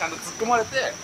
ちゃんと突っ込まれて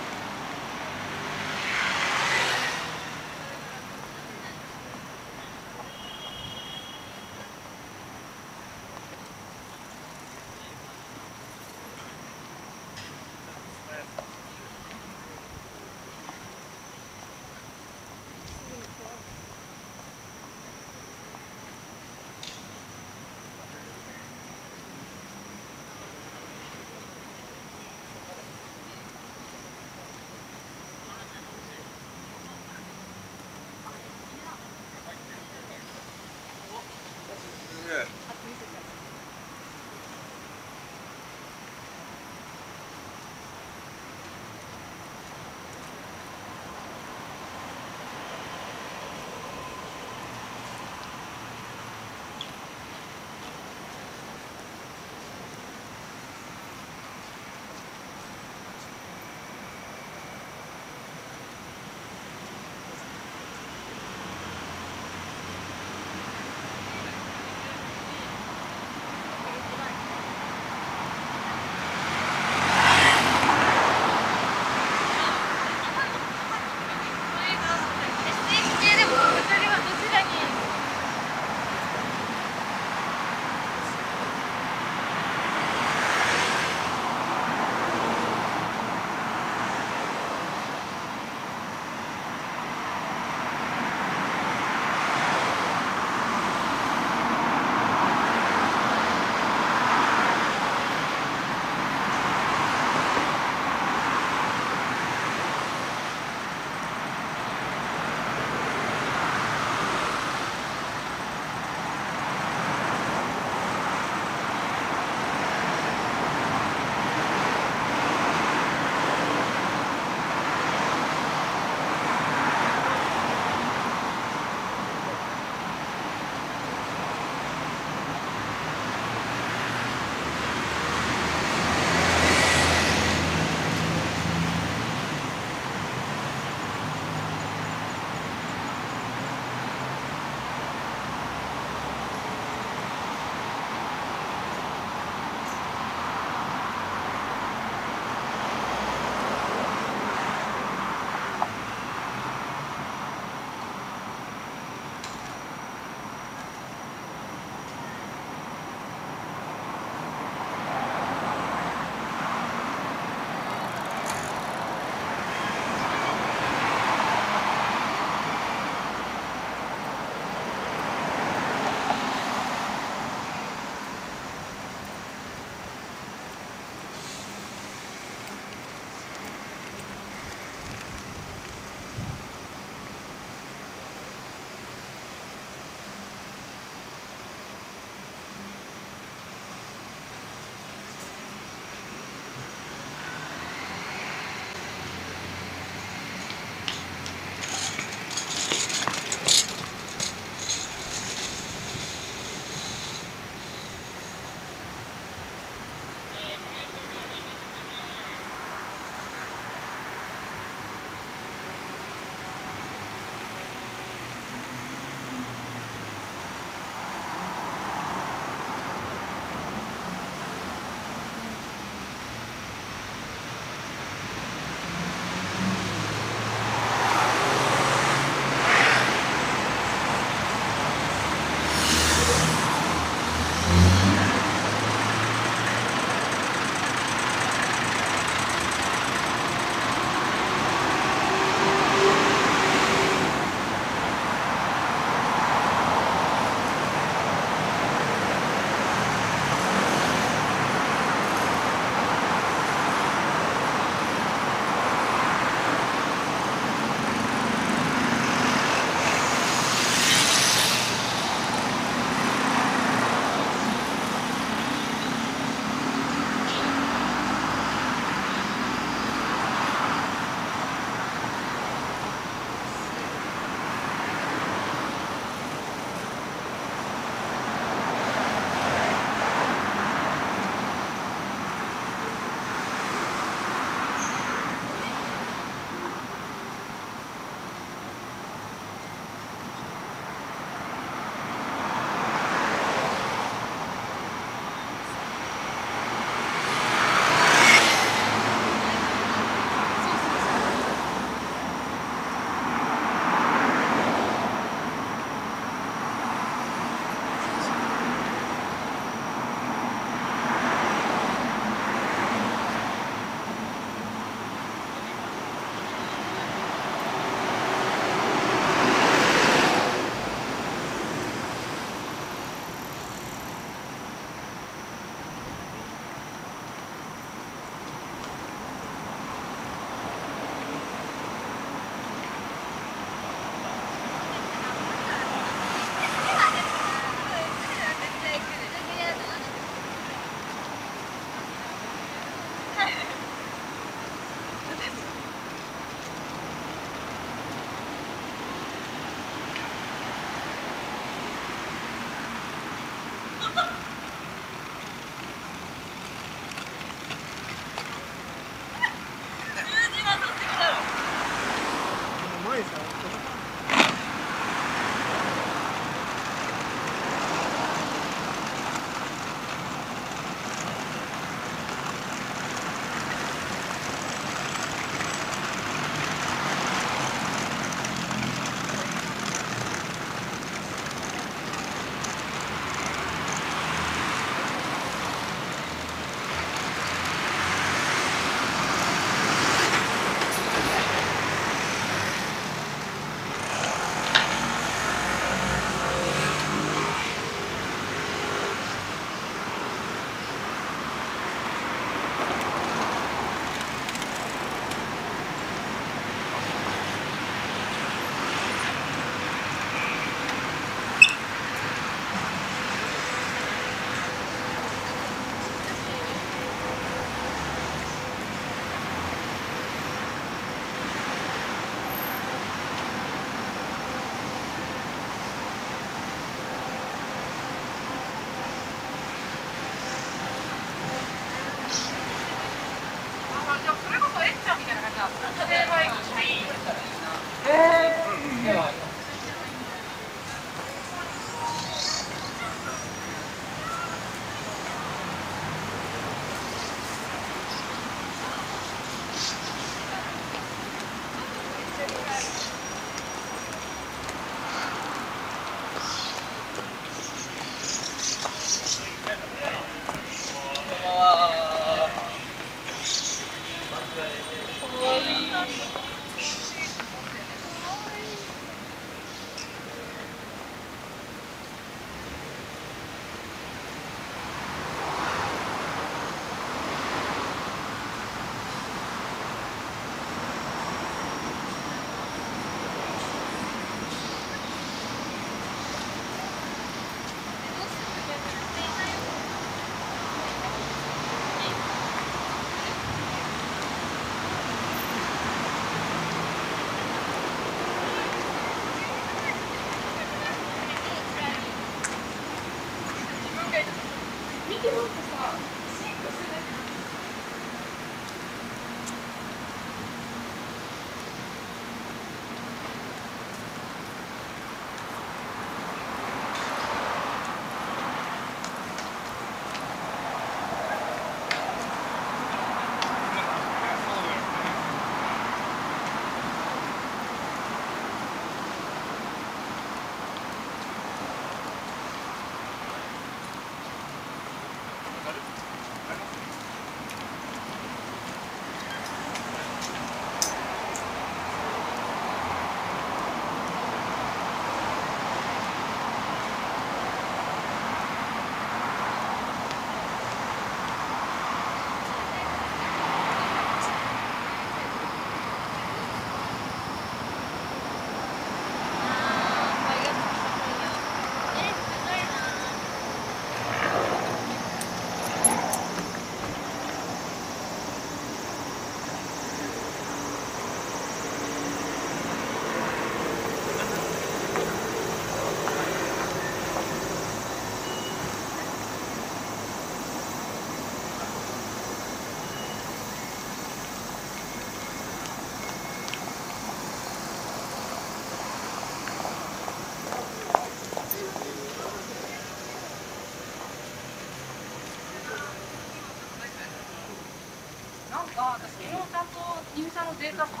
dito sa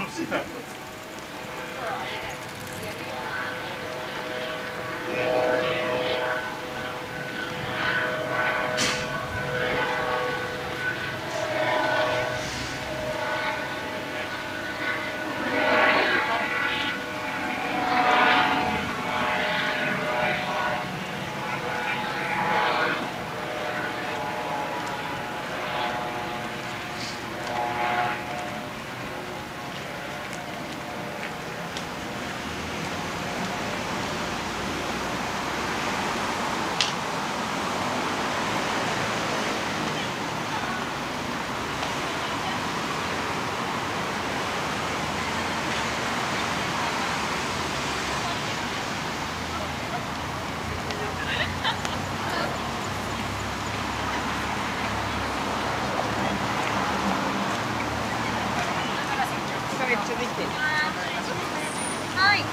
どうぞ。はい。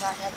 Yeah.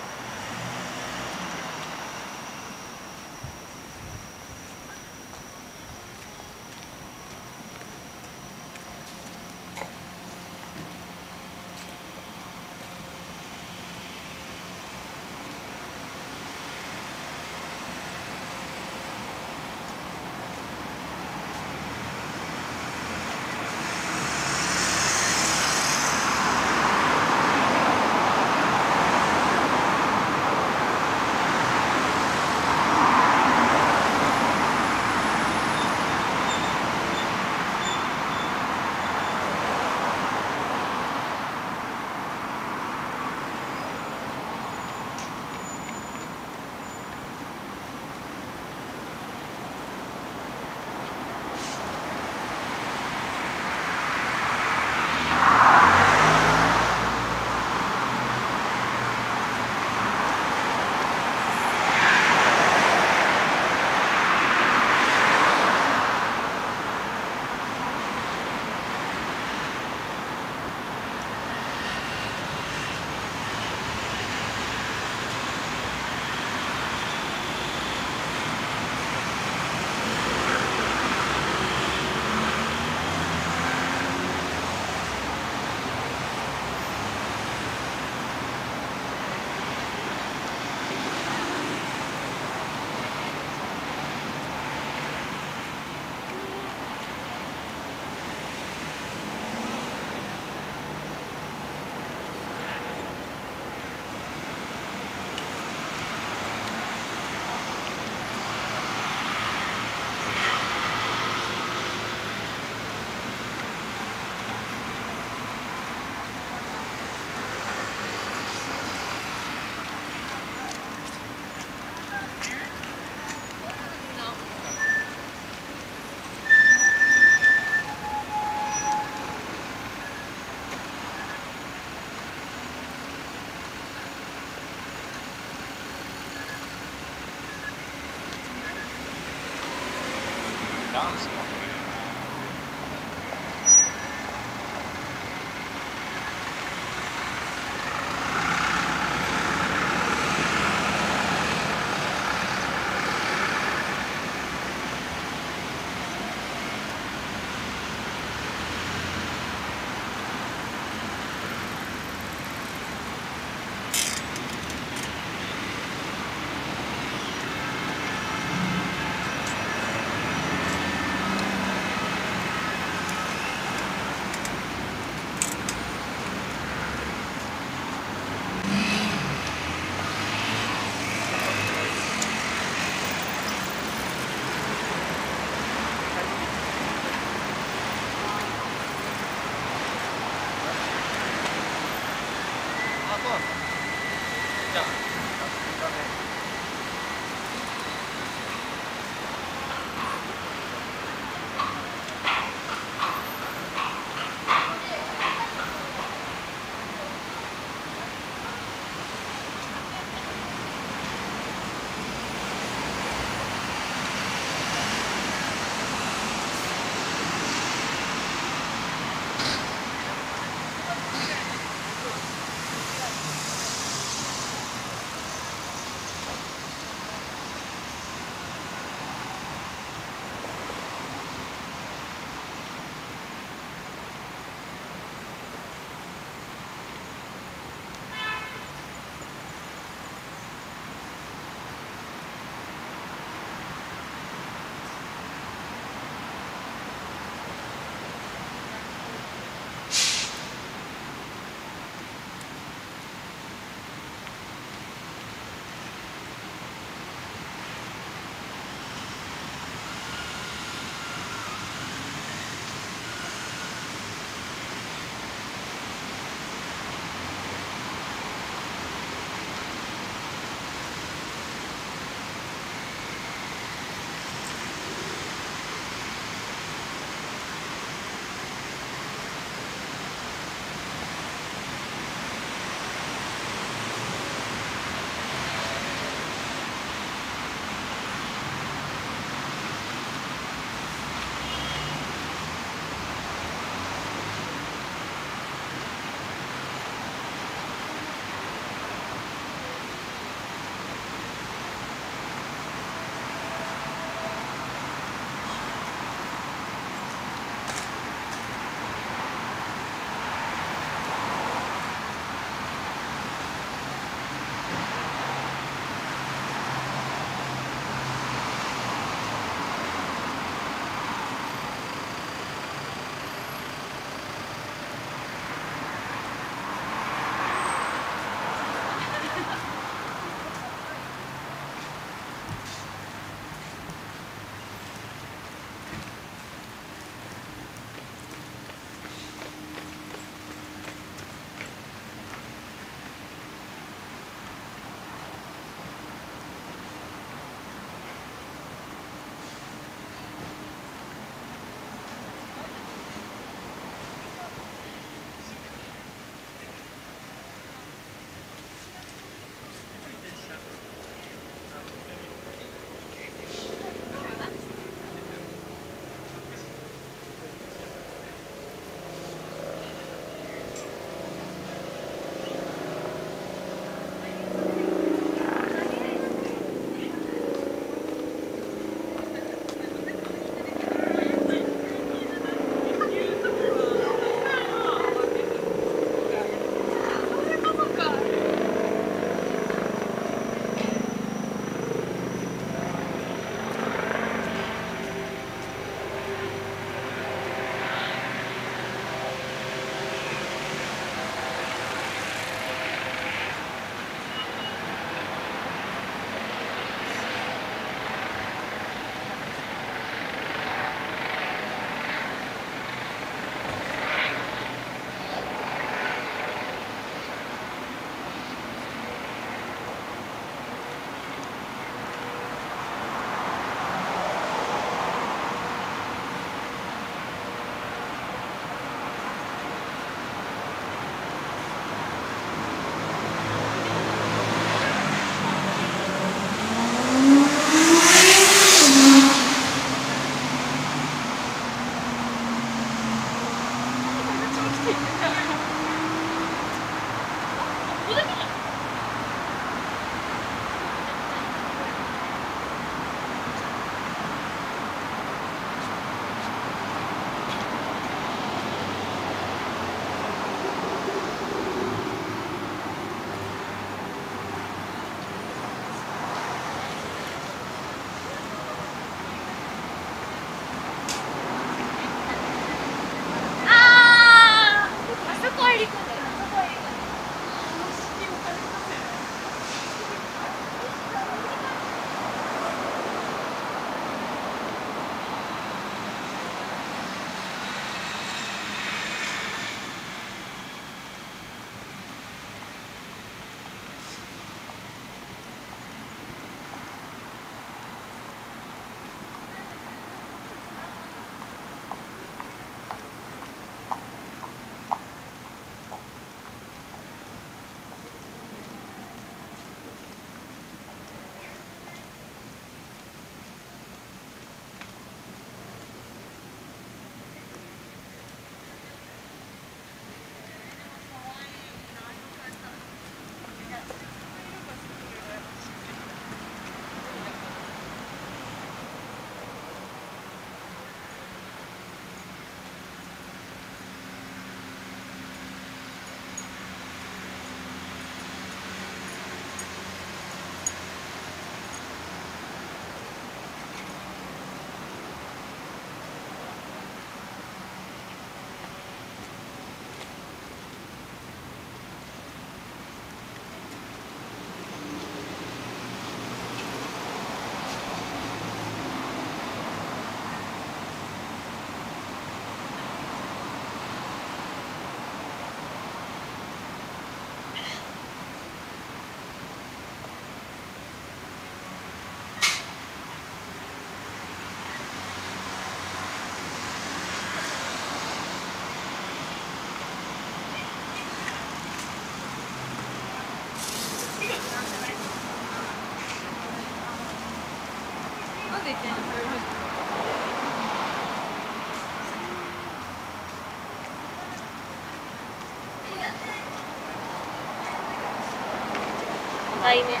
来年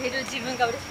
まだ25じゃん。言える自分が嬉しい。